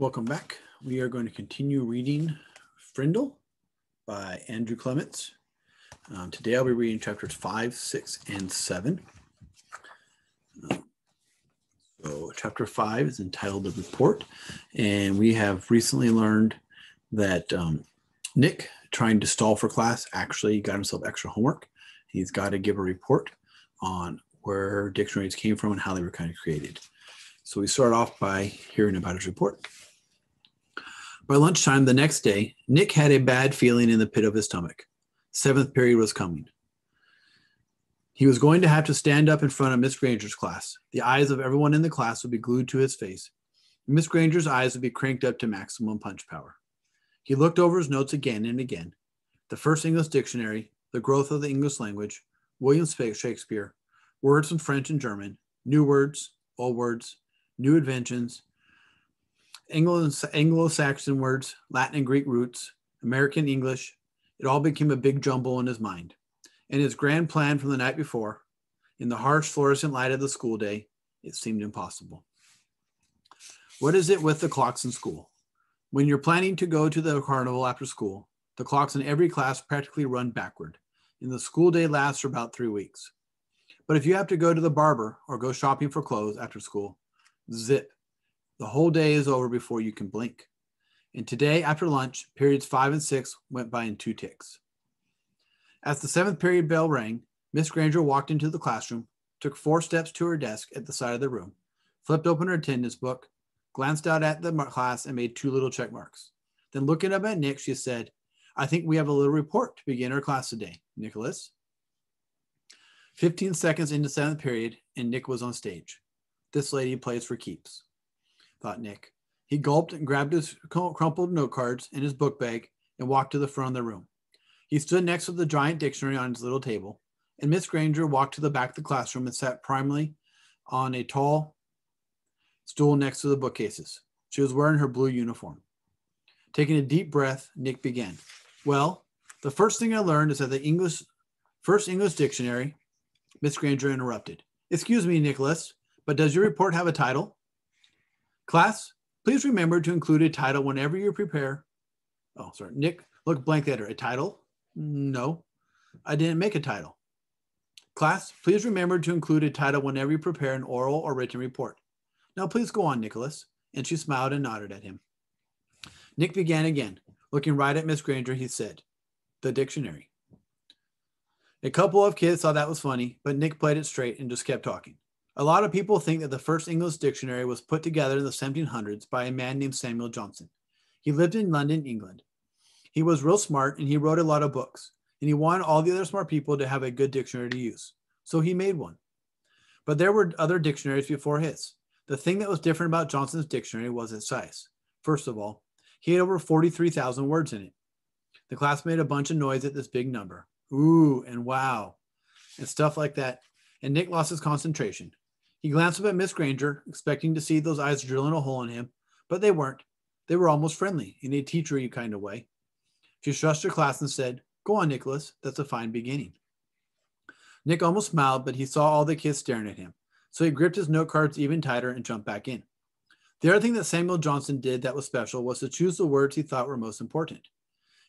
Welcome back. We are going to continue reading Frindle by Andrew Clements. Um, today I'll be reading chapters five, six, and seven. Um, so, chapter five is entitled The Report, and we have recently learned that um, Nick, trying to stall for class, actually got himself extra homework. He's got to give a report on where dictionaries came from and how they were kind of created. So we start off by hearing about his report. By lunchtime the next day, Nick had a bad feeling in the pit of his stomach. Seventh period was coming. He was going to have to stand up in front of Miss Granger's class. The eyes of everyone in the class would be glued to his face. Miss Granger's eyes would be cranked up to maximum punch power. He looked over his notes again and again. The first English dictionary, the growth of the English language, William Shakespeare, words from French and German, new words, old words, new inventions, Anglo Saxon words, Latin and Greek roots, American English. It all became a big jumble in his mind. And his grand plan from the night before, in the harsh fluorescent light of the school day, it seemed impossible. What is it with the clocks in school? When you're planning to go to the carnival after school, the clocks in every class practically run backward, and the school day lasts for about three weeks. But if you have to go to the barber or go shopping for clothes after school, zip, the whole day is over before you can blink. And today, after lunch, periods five and six went by in two ticks. As the seventh period bell rang, Miss Granger walked into the classroom, took four steps to her desk at the side of the room, flipped open her attendance book, glanced out at the class, and made two little check marks. Then, looking up at Nick, she said, I think we have a little report to begin our class today. Nicholas? 15 seconds into seventh period, and Nick was on stage. This lady plays for keeps thought Nick. He gulped and grabbed his crumpled note cards in his book bag and walked to the front of the room. He stood next to the giant dictionary on his little table, and Miss Granger walked to the back of the classroom and sat primly on a tall stool next to the bookcases. She was wearing her blue uniform. Taking a deep breath, Nick began. Well, the first thing I learned is that the English first English dictionary, Miss Granger interrupted. Excuse me, Nicholas, but does your report have a title? Class, please remember to include a title whenever you prepare. Oh, sorry. Nick, look blank at her. A title? No, I didn't make a title. Class, please remember to include a title whenever you prepare an oral or written report. Now, please go on, Nicholas. And she smiled and nodded at him. Nick began again. Looking right at Miss Granger, he said, The dictionary. A couple of kids thought that was funny, but Nick played it straight and just kept talking. A lot of people think that the first English dictionary was put together in the 1700s by a man named Samuel Johnson. He lived in London, England. He was real smart and he wrote a lot of books, and he wanted all the other smart people to have a good dictionary to use. So he made one. But there were other dictionaries before his. The thing that was different about Johnson's dictionary was its size. First of all, he had over 43,000 words in it. The class made a bunch of noise at this big number. Ooh, and wow, and stuff like that. And Nick lost his concentration. He glanced up at Miss Granger, expecting to see those eyes drilling a hole in him, but they weren't. They were almost friendly, in a teachery kind of way. She shushed her class and said, Go on, Nicholas. That's a fine beginning. Nick almost smiled, but he saw all the kids staring at him. So he gripped his note cards even tighter and jumped back in. The other thing that Samuel Johnson did that was special was to choose the words he thought were most important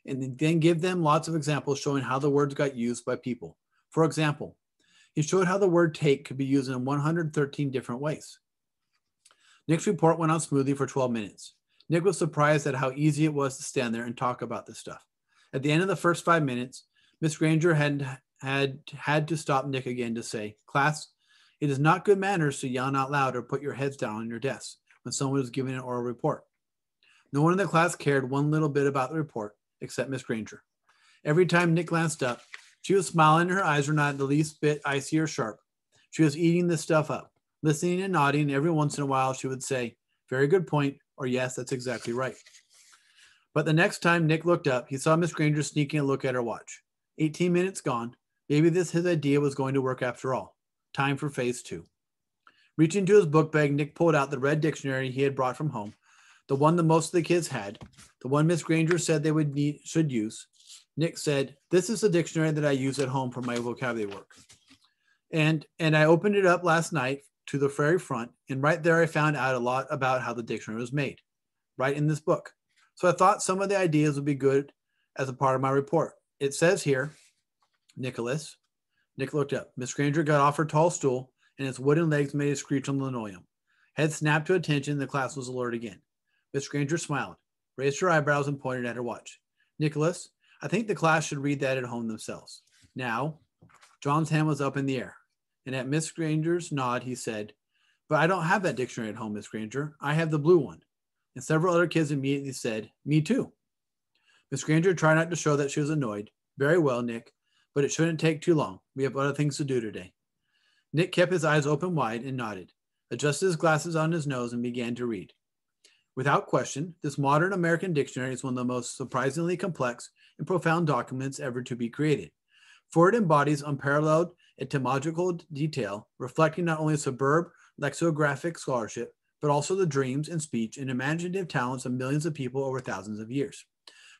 and then give them lots of examples showing how the words got used by people. For example, he showed how the word take could be used in 113 different ways. Nick's report went on smoothly for 12 minutes. Nick was surprised at how easy it was to stand there and talk about this stuff. At the end of the first five minutes, Miss Granger had had had to stop Nick again to say, "Class, it is not good manners to yawn out loud or put your heads down on your desks when someone is giving an oral report." No one in the class cared one little bit about the report except Miss Granger. Every time Nick glanced up, she was smiling, and her eyes were not the least bit icy or sharp. She was eating this stuff up, listening and nodding. And every once in a while, she would say, Very good point, or Yes, that's exactly right. But the next time Nick looked up, he saw Miss Granger sneaking a look at her watch. 18 minutes gone. Maybe this his idea was going to work after all. Time for phase two. Reaching to his book bag, Nick pulled out the red dictionary he had brought from home, the one that most of the kids had, the one Miss Granger said they would need should use, Nick said, This is a dictionary that I use at home for my vocabulary work. And and I opened it up last night to the very front, and right there I found out a lot about how the dictionary was made. right in this book. So I thought some of the ideas would be good as a part of my report. It says here, Nicholas. Nick looked up. Miss Granger got off her tall stool, and its wooden legs made a screech on the linoleum. Head snapped to attention, the class was alert again. Miss Granger smiled, raised her eyebrows, and pointed at her watch. Nicholas, I think the class should read that at home themselves. Now, John's hand was up in the air, and at Miss Granger's nod, he said, But I don't have that dictionary at home, Miss Granger. I have the blue one. And several other kids immediately said, Me too. Miss Granger tried not to show that she was annoyed. Very well, Nick, but it shouldn't take too long. We have other things to do today. Nick kept his eyes open wide and nodded, adjusted his glasses on his nose, and began to read. Without question, this modern American dictionary is one of the most surprisingly complex and profound documents ever to be created, for it embodies unparalleled etymological detail, reflecting not only suburb lexicographic scholarship, but also the dreams and speech and imaginative talents of millions of people over thousands of years.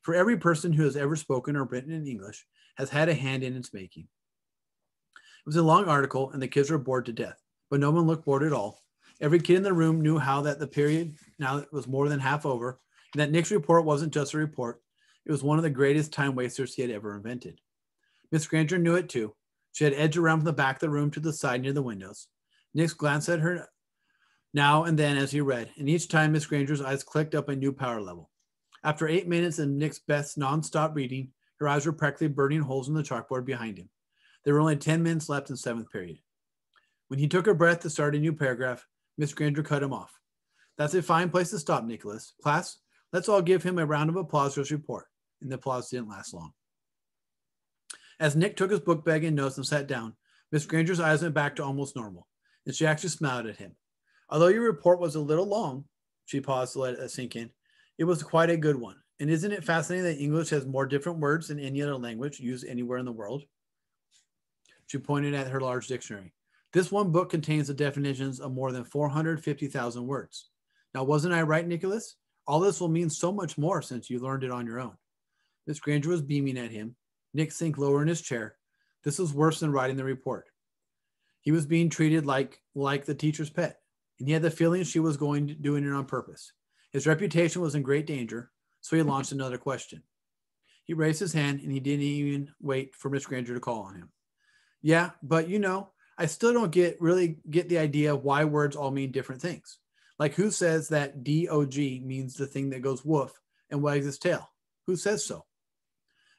For every person who has ever spoken or written in English has had a hand in its making. It was a long article, and the kids were bored to death, but no one looked bored at all. Every kid in the room knew how that the period now was more than half over, and that Nick's report wasn't just a report, it was one of the greatest time wasters he had ever invented. Miss Granger knew it too. She had edged around from the back of the room to the side near the windows. Nick glanced at her now and then as he read, and each time Miss Granger's eyes clicked up a new power level. After eight minutes of Nick's best nonstop reading, her eyes were practically burning holes in the chalkboard behind him. There were only 10 minutes left in seventh period. When he took a breath to start a new paragraph, Miss Granger cut him off. That's a fine place to stop, Nicholas. Class, let's all give him a round of applause for his report. And the applause didn't last long. As Nick took his book bag and notes and sat down, Miss Granger's eyes went back to almost normal, and she actually smiled at him. Although your report was a little long, she paused to let it sink in, it was quite a good one. And isn't it fascinating that English has more different words than any other language used anywhere in the world? She pointed at her large dictionary. This one book contains the definitions of more than 450,000 words. Now, wasn't I right, Nicholas? All this will mean so much more since you learned it on your own. Miss Granger was beaming at him. Nick sank lower in his chair. This was worse than writing the report. He was being treated like, like the teacher's pet, and he had the feeling she was going to, doing it on purpose. His reputation was in great danger, so he launched another question. He raised his hand and he didn't even wait for Miss Granger to call on him. Yeah, but you know, I still don't get really get the idea why words all mean different things. Like who says that dog means the thing that goes woof and wags its tail? Who says so?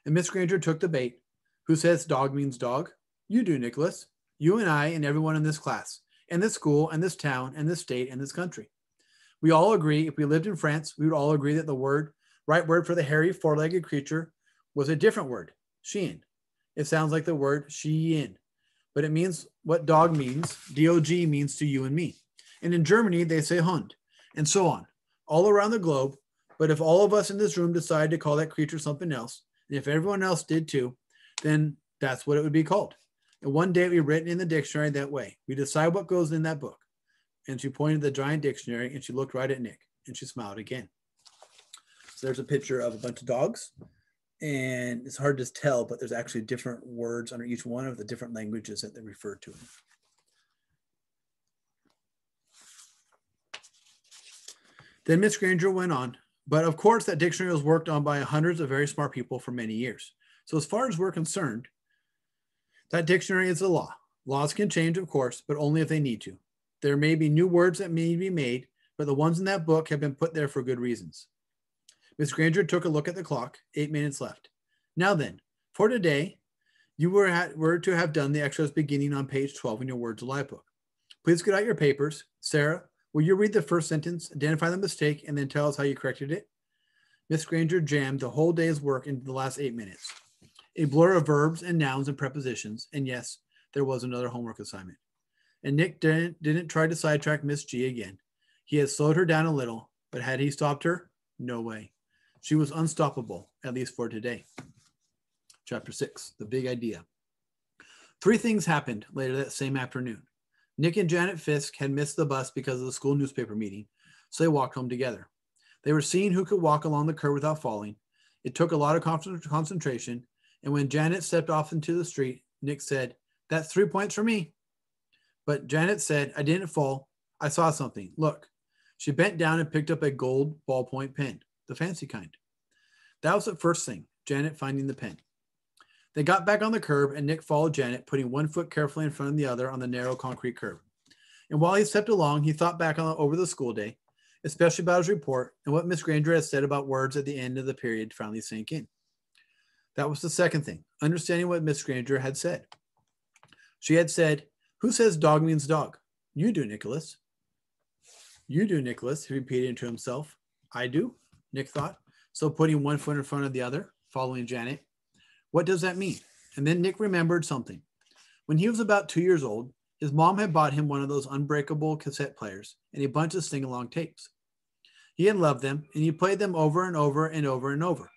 And Miss Granger took the bait. Who says dog means dog? You do, Nicholas. You and I and everyone in this class, and this school, and this town, and this state, and this country. We all agree, if we lived in France, we would all agree that the word, right word for the hairy four legged creature was a different word, chien. It sounds like the word Shein, but it means what dog means. DOG means to you and me. And in Germany, they say Hund, and so on, all around the globe. But if all of us in this room decide to call that creature something else, and if everyone else did too, then that's what it would be called. And one day we written in the dictionary that way. We decide what goes in that book and she pointed the giant dictionary and she looked right at Nick and she smiled again. So there's a picture of a bunch of dogs and it's hard to tell, but there's actually different words under each one of the different languages that they refer to. Then Miss Granger went on, but of course that dictionary was worked on by hundreds of very smart people for many years. So as far as we're concerned, that dictionary is the law. Laws can change, of course, but only if they need to. There may be new words that may be made, but the ones in that book have been put there for good reasons. Miss Granger took a look at the clock, eight minutes left. Now then, for today, you were, were to have done the extras beginning on page 12 in your Words Alive book. Please get out your papers. Sarah, will you read the first sentence, identify the mistake, and then tell us how you corrected it? Miss Granger jammed the whole day's work into the last eight minutes. A blur of verbs and nouns and prepositions, and yes, there was another homework assignment. And Nick didn't, didn't try to sidetrack Miss G again. He had slowed her down a little, but had he stopped her? No way. She was unstoppable, at least for today. Chapter six, the big idea. Three things happened later that same afternoon. Nick and Janet Fisk had missed the bus because of the school newspaper meeting, so they walked home together. They were seeing who could walk along the curb without falling. It took a lot of concentration, and when Janet stepped off into the street, Nick said, That's three points for me. But Janet said, I didn't fall. I saw something. Look. She bent down and picked up a gold ballpoint pen, the fancy kind. That was the first thing, Janet finding the pen. They got back on the curb, and Nick followed Janet, putting one foot carefully in front of the other on the narrow concrete curb. And while he stepped along, he thought back on over the school day, especially about his report and what Miss Granger had said about words at the end of the period finally sank in. That was the second thing, understanding what Miss Granger had said. She had said, Who says dog means dog? You do, Nicholas. You do, Nicholas, he repeated to himself. I do, Nick thought. So putting one foot in front of the other, following Janet. What does that mean? And then Nick remembered something. When he was about two years old, his mom had bought him one of those unbreakable cassette players and a bunch of sing along tapes. He had loved them and he played them over and over and over and over.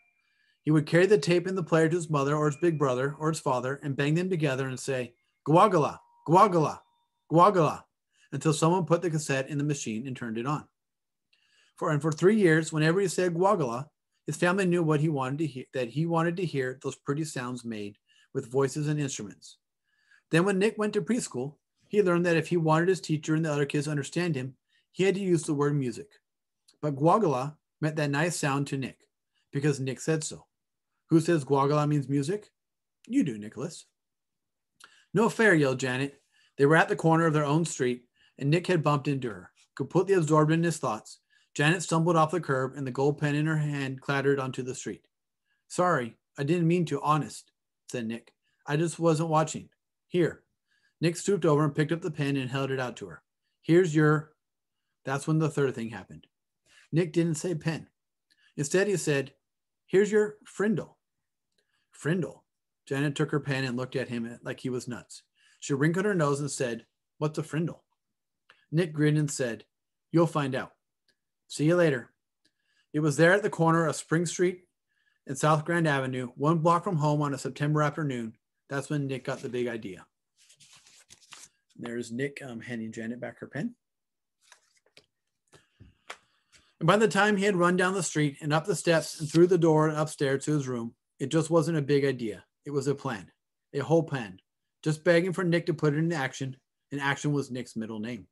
He would carry the tape and the player to his mother or his big brother or his father and bang them together and say, Guagala, Guagala, Guagala, until someone put the cassette in the machine and turned it on. For and for three years, whenever he said Guagala, his family knew what he wanted to hear, that he wanted to hear those pretty sounds made with voices and instruments. Then when Nick went to preschool, he learned that if he wanted his teacher and the other kids to understand him, he had to use the word music. But guagala meant that nice sound to Nick because Nick said so. Who says guagala means music? You do, Nicholas. No fair, yelled Janet. They were at the corner of their own street, and Nick had bumped into her. Completely absorbed in his thoughts, Janet stumbled off the curb, and the gold pen in her hand clattered onto the street. Sorry, I didn't mean to, honest, said Nick. I just wasn't watching. Here, Nick stooped over and picked up the pen and held it out to her. Here's your. That's when the third thing happened. Nick didn't say pen. Instead, he said, Here's your frindle. Frindle. Janet took her pen and looked at him like he was nuts. She wrinkled her nose and said, What's a frindle? Nick grinned and said, You'll find out. See you later. It was there at the corner of Spring Street and South Grand Avenue, one block from home on a September afternoon. That's when Nick got the big idea. There's Nick um, handing Janet back her pen. And by the time he had run down the street and up the steps and through the door and upstairs to his room, it just wasn't a big idea. It was a plan, a whole plan, just begging for Nick to put it into action, and action was Nick's middle name.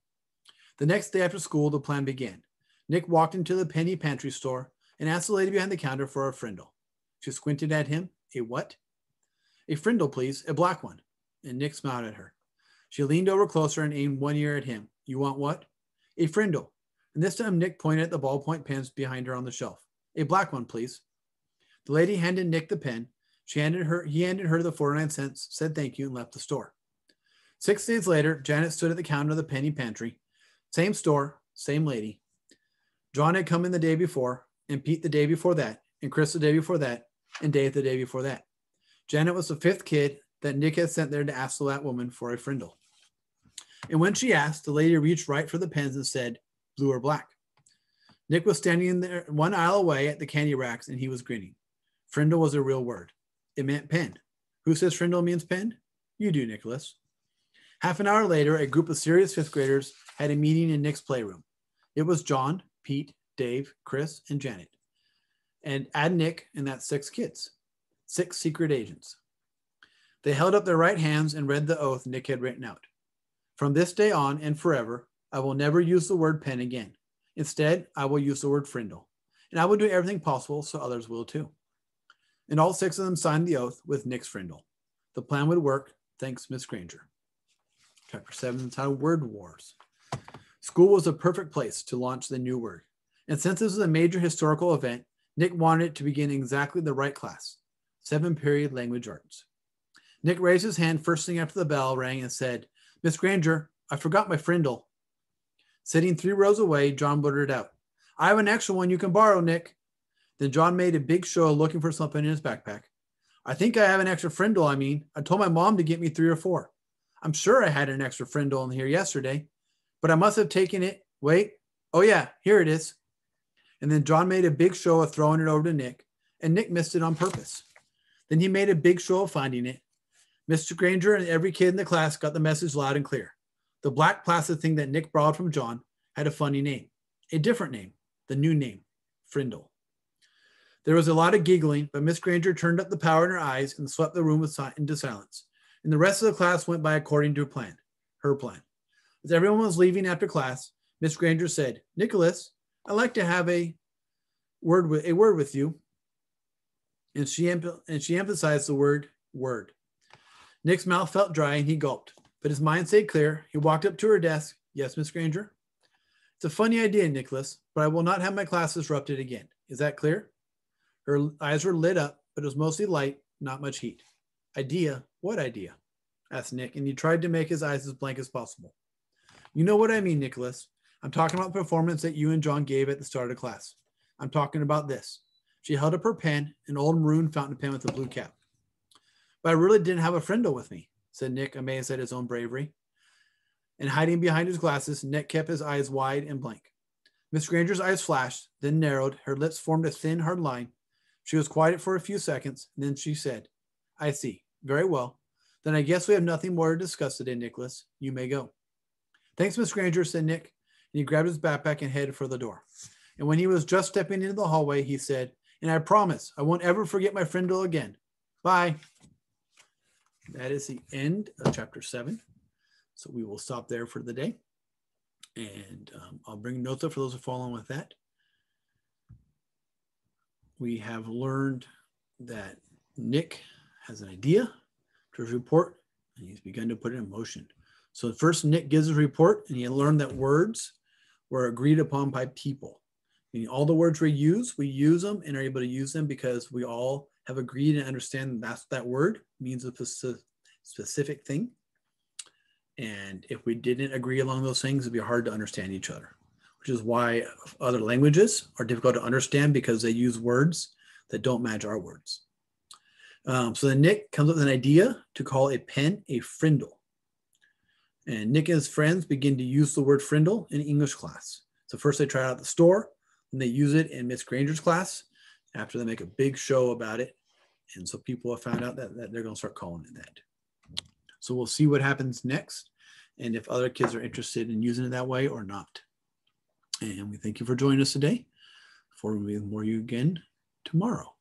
The next day after school, the plan began. Nick walked into the penny pantry store and asked the lady behind the counter for a frindle. She squinted at him. A what? A frindle, please, a black one. And Nick smiled at her. She leaned over closer and aimed one ear at him. You want what? A frindle. And this time Nick pointed at the ballpoint pens behind her on the shelf. A black one, please. The lady handed Nick the pen. She handed her, he handed her the 49 cents, said thank you, and left the store. Six days later, Janet stood at the counter of the penny pantry. Same store, same lady. John had come in the day before, and Pete the day before that, and Chris the day before that, and Dave the day before that. Janet was the fifth kid that Nick had sent there to ask the that woman for a frindle. And when she asked, the lady reached right for the pens and said, blue or black. Nick was standing in there one aisle away at the candy racks and he was grinning. Frindle was a real word. It meant pen. Who says frindle means pen? You do, Nicholas. Half an hour later, a group of serious fifth graders had a meeting in Nick's playroom. It was John, Pete, Dave, Chris, and Janet. And add Nick, and that's six kids, six secret agents. They held up their right hands and read the oath Nick had written out. From this day on and forever, I will never use the word pen again. Instead, I will use the word frindle, and I will do everything possible so others will too. And all six of them signed the oath with Nick's frindle. The plan would work, thanks Miss Granger. Chapter 7 is entitled Word Wars. School was a perfect place to launch the new word. And since this was a major historical event, Nick wanted it to begin exactly the right class, seven period language arts. Nick raised his hand first thing after the bell rang and said, Miss Granger, I forgot my frindle. Sitting three rows away, John blurted out, I have an extra one you can borrow, Nick. Then John made a big show of looking for something in his backpack. I think I have an extra frindle, I mean. I told my mom to get me three or four. I'm sure I had an extra frindle in here yesterday, but I must have taken it. Wait. Oh, yeah, here it is. And then John made a big show of throwing it over to Nick, and Nick missed it on purpose. Then he made a big show of finding it, Mr. Granger and every kid in the class got the message loud and clear. The black plastic thing that Nick borrowed from John had a funny name, a different name, the new name, Frindle. There was a lot of giggling, but Miss Granger turned up the power in her eyes and swept the room into silence. And the rest of the class went by according to plan, her plan. As everyone was leaving after class, Miss Granger said, Nicholas, I'd like to have a word with a word with you. And she and she emphasized the word word. Nick's mouth felt dry and he gulped, but his mind stayed clear. He walked up to her desk. Yes, Miss Granger. It's a funny idea, Nicholas, but I will not have my class disrupted again. Is that clear? Her eyes were lit up, but it was mostly light, not much heat. Idea? What idea? asked Nick, and he tried to make his eyes as blank as possible. You know what I mean, Nicholas. I'm talking about the performance that you and John gave at the start of class. I'm talking about this. She held up her pen, an old maroon fountain pen with a blue cap. But I really didn't have a frindle with me, said Nick, amazed at his own bravery. And hiding behind his glasses, Nick kept his eyes wide and blank. Miss Granger's eyes flashed, then narrowed. Her lips formed a thin, hard line. She was quiet for a few seconds. Then she said, I see. Very well. Then I guess we have nothing more to discuss today, Nicholas. You may go. Thanks, Miss Granger, said Nick. And he grabbed his backpack and headed for the door. And when he was just stepping into the hallway, he said, And I promise I won't ever forget my frindle again. Bye. That is the end of chapter seven. So we will stop there for the day. And um, I'll bring notes up for those who follow with that. We have learned that Nick has an idea to his report and he's begun to put it in motion. So first Nick gives his report and he learned that words were agreed upon by people. Meaning all the words we use, we use them and are able to use them because we all have agreed and understand that that word means a specific thing. And if we didn't agree along those things, it'd be hard to understand each other, which is why other languages are difficult to understand because they use words that don't match our words. Um, so then Nick comes up with an idea to call a pen a frindle. And Nick and his friends begin to use the word frindle in English class. So first they try it out at the store, and they use it in Miss Granger's class. After they make a big show about it, and so people have found out that, that they're going to start calling it that. So we'll see what happens next and if other kids are interested in using it that way or not. And we thank you for joining us today. For we more you again tomorrow.